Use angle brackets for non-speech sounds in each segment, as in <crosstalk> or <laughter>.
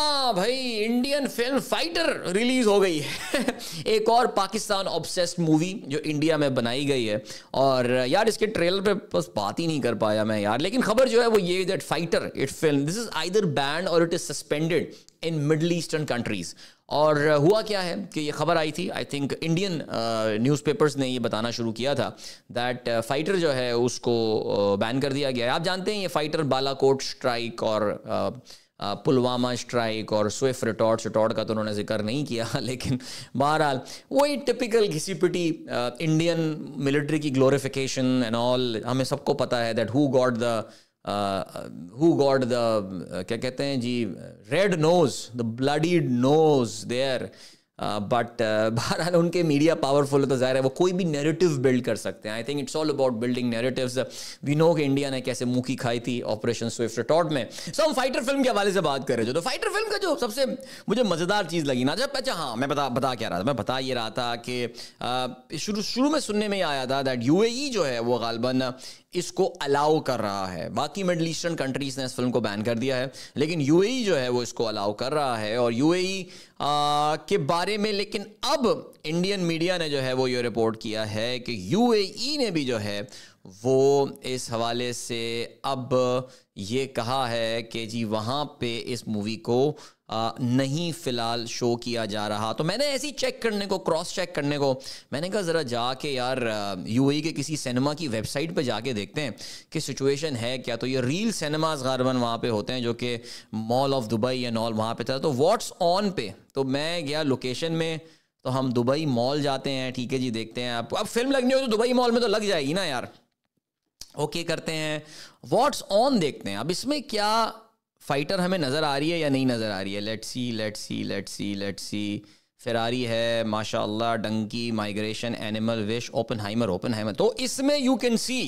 हाँ भाई Indian film fighter release हो गई है। <laughs> एक और पाकिस्तान ऑब्सेस्ड मूवी जो इंडिया में बनाई गई है। और यार इसके ट्रेलर पे बस बात ही नहीं कर पाया मैं यार। लेकिन खबर जो है वो ये that fighter it film this is either banned और it is suspended in Middle Eastern countries और हुआ क्या है कि ये खबर आई थी। आई थिंक इंडियन न्यूज़पेपर्स ने ये बताना शुरू किया था दैट फाइटर uh, जो है उसको बैन uh, कर दिया गया है। आप जानते हैं ये फाइटर बालाकोट स्ट्राइक और uh, पुलवामा स्ट्राइक और स्विफ्ट रिटॉर्ट शटॉर्ट का तो उन्होंने ज़िक्र नहीं किया, <laughs> लेकिन बहरहाल, वही टिपिकल घिसी पिटी इंडियन मिलिट्री की ग्लोरिफिकेशन एंड ऑल हमें सबको पता है that who got the who got the क्या कहते हैं जी red nose the bloodied nose there but <laughs> बहरहाल उनके मीडिया पावरफुल है तो ज़ाहिर है वो कोई भी नेरेटिव बिल्ड कर सकते हैं। I think it's all about building narratives we know कि इंडिया ने कैसे मुखी खाई थी ऑपरेशन स्विफ्ट रिटॉर्ट में। सो हम फाइटर फ़िल्म के हवाले से बात कर रहे थे तो फाइटर फ़िल्म का जो सबसे मुझे मज़ेदार चीज़ लगी ना, जब अच्छा हाँ मैं बता बता क्या रहा था। मैं बता ये रहा था कि शुरू शुरू में सुनने में आया था दैट यू जो है, वो गालबन, इसको अलाउ कर रहा है। बाकी मिडल ईस्टर्न कंट्रीज़ ने इस फ़िल्म को बैन कर दिया है। लेकिन यूएई जो है, वो इसको अलाउ कर रहा है। और यूएई के बारे में, लेकिन अब इंडियन मीडिया ने जो है वो ये रिपोर्ट किया है कि यूएई ने भी जो है वो इस हवाले से अब ये कहा है कि जी वहाँ पे इस मूवी को आ, नहीं फ़िलहाल शो किया जा रहा। तो मैंने ऐसी चेक करने को क्रॉस चेक करने को मैंने कहा ज़रा जाके यार यूएई के किसी सिनेमा की वेबसाइट पे जाके देखते हैं कि सिचुएशन है क्या। तो ये रील सिनेमाज गारबन वहाँ पे होते हैं जो कि mall of Dubai and all वहाँ पे था। तो व्हाट्स ऑन पे? तो मैं गया लोकेशन में तो हम दुबई मॉल जाते हैं। ठीक है जी देखते हैं आप। अब फ़िल्म लगनी हो तो दुबई मॉल में तो लग जाएगी ना यार। ओके करते हैं। व्हाट्स ऑन देखते हैं। अब इसमें क्या फाइटर हमें नज़र आ रही है या नहीं नज़र आ रही है? Let see let see let see let see Ferrari है माशाल्लाह Dunki Migration Animal Wish Oppenheimer Oppenheimer तो इसमें you can see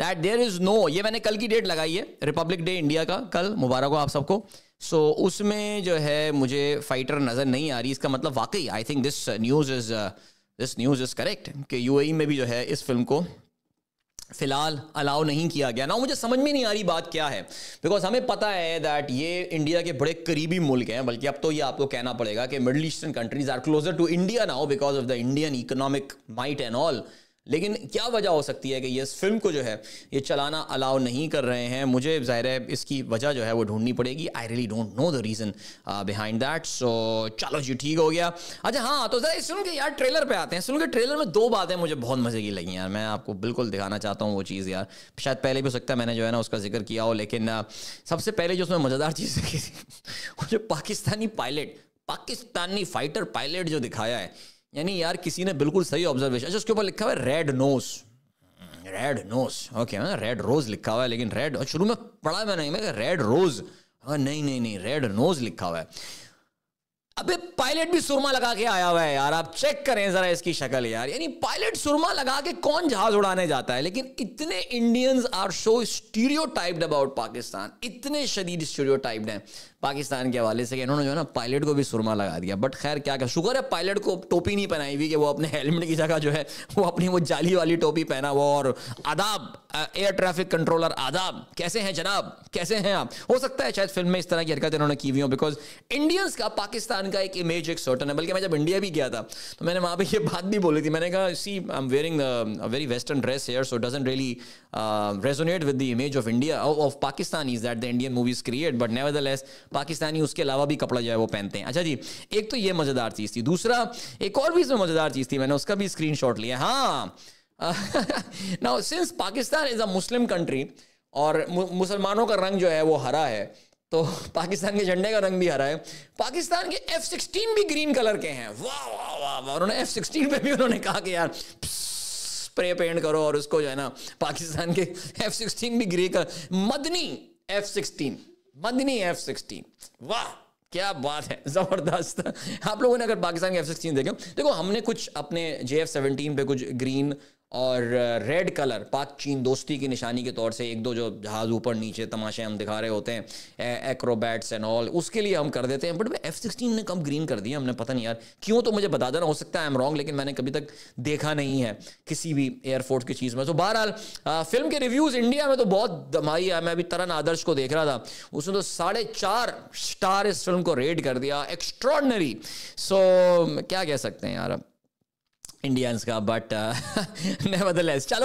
that there is no ये मैंने कल की डेट लगाई है रिपब्लिक डे इंडिया का कल मुबारक हो आप सबको। सो so, उसमें जो है मुझे फाइटर नज़र नहीं आ रही इसका मतलब वाकई I think this news is this news is correct कि यूएई में भी जो है इस फ़िल्म को फ़िलहाल अलाउ नहीं किया गया। ना मुझे समझ में नहीं आ रही बात क्या है। बिकॉज़ हमें पता है दैट ये इंडिया के बड़े करीबी मुल्क हैं, बल्कि अब तो ये आपको कहना पड़ेगा कि middle eastern countries are closer to India now because of the Indian economic might and all लेकिन क्या वजह हो सकती है कि ये इस फ़िल्म को जो है ये चलाना अलाउ नहीं कर रहे हैं? मुझे ज़ाहिर है इसकी वजह जो है वो ढूंढनी पड़ेगी। I really don't know the reason behind that so चलो जी ठीक हो गया। अच्छा हाँ तो ज़रा इस फ़िल्म के यार ट्रेलर पे आते हैं। फ़िल्म के ट्रेलर में दो बातें मुझे बहुत मज़े की लगी यार। मैं आपको बिल्कुल दिखाना चाहता हूँ वो चीज़ यार। शायद पहले भी हो सकता है मैंने जो है ना उसका ज़िक्र किया हो लेकिन uh, सबसे पहले जो उसमें मज़ेदार चीज़ <laughs> वो जो Pakistani pilot Pakistani fighter pilot जो दिखाया है यानी यार किसी ने बिल्कुल सही ऑब्जर्वेशन अच्छा उसके ऊपर लिखा हुआ है red nose red nose okay red rose लिखा हुआ है, लेकिन रेड शुरू में पढ़ा मैंने रेड रोज नहीं नहीं नहीं रेड नोज़ लिखा हुआ है। अबे पायलट भी सुरमा लगा के आया हुआ है यार, आप चेक करें जरा इसकी शक्ल यार। यानी पायलट सुरमा लगा के कौन जहाज़ उड़ाने जाता है? लेकिन इतने Indians are so stereotyped about Pakistan. इतने शदीद स्टीरियोटाइप्ड हैं पाकिस्तान के हवाले से इन्होंने जो है ना पायलट को भी सुरमा लगा दिया। बट खैर, क्या क्या शुक्र है पायलट को टोपी नहीं पहनाई हुई कि वो अपने हेलमेट की जगह जो है, वो अपनी वो जाली वाली टोपी पहना हुआ। और आदाब एयर ट्रैफ़िक कंट्रोलर आदाब, कैसे हैं जनाब? कैसे हैं आप? हो सकता है शायद फ़िल्म में इस तरह की हरकत इन्होंने की हुई हो बिकॉज़ इंडियंस का पाकिस्तान का एक इमेज एक सर्टन है, बल्कि मैं जब इंडिया भी गया था तो मैंने वहाँ पर ये बात भी बोली थी। मैंने कहा see I am wearing very western dress here so doesn't really resonate with the image of India of Pakistan is that the Indian movies create but never Pakistani उसके अलावा भी कपड़ा जो है वो पहनते हैं. अच्छा जी, एक तो ये मज़ेदार चीज़ थी। दूसरा, एक और भी इसमें मज़ेदार चीज़ थी, मैंने उसका भी स्क्रीन लिया। हाँ। Now since Pakistan is a Muslim country और मुसलमानों का रंग जो है वो हरा है तो पाकिस्तान के झंडे का रंग भी हरा है। पाकिस्तान के एफ़ सिक्सटीन भी ग्रीन कलर के हैं। वाह वाह वाह वाह। उन्होंने एफ़ सिक्सटीन पे भी उन्होंने कहा कि यार स्प्रे पेंट करो और उसको जो है ना, पाकिस्तान के एफ़ सिक्सटीन भी ग्रे कर मदनी एफ़ सिक्सटीन मदनी एफ़ सिक्सटीन वाह, क्या बात है, ज़बरदस्त। आप लोगों ने अगर पाकिस्तान के एफ़ सिक्सटीन देखे देखो हमने कुछ अपने जे एफ़ सेवनटीन पे कुछ ग्रीन और रेड कलर पाक चीन दोस्ती की निशानी के तौर से एक दो जो जहाज़ ऊपर नीचे तमाशे हम दिखा रहे होते हैं एक्रोबैट्स एंड ऑल उसके लिए हम कर देते हैं बट एफ़ सिक्सटीन ने कम ग्रीन कर दिया हमने पता नहीं यार, क्यों तो मुझे बता देना, हो सकता है आई एम रॉन्ग लेकिन मैंने कभी तक देखा नहीं है किसी भी एयरफोर्स की चीज़ में। तो बहरहाल फ़िल्म के रिव्यूज़ इंडिया में तो बहुत दमाई है, मैं अभी तरन आदर्श को देख रहा था, उसने तो साढ़े चार स्टार इस फ़िल्म को रेड कर दिया एक्स्ट्रॉडनरी सो क्या कह सकते हैं यार इंडियंस का बट नेवरदलेस <laughs> चलो।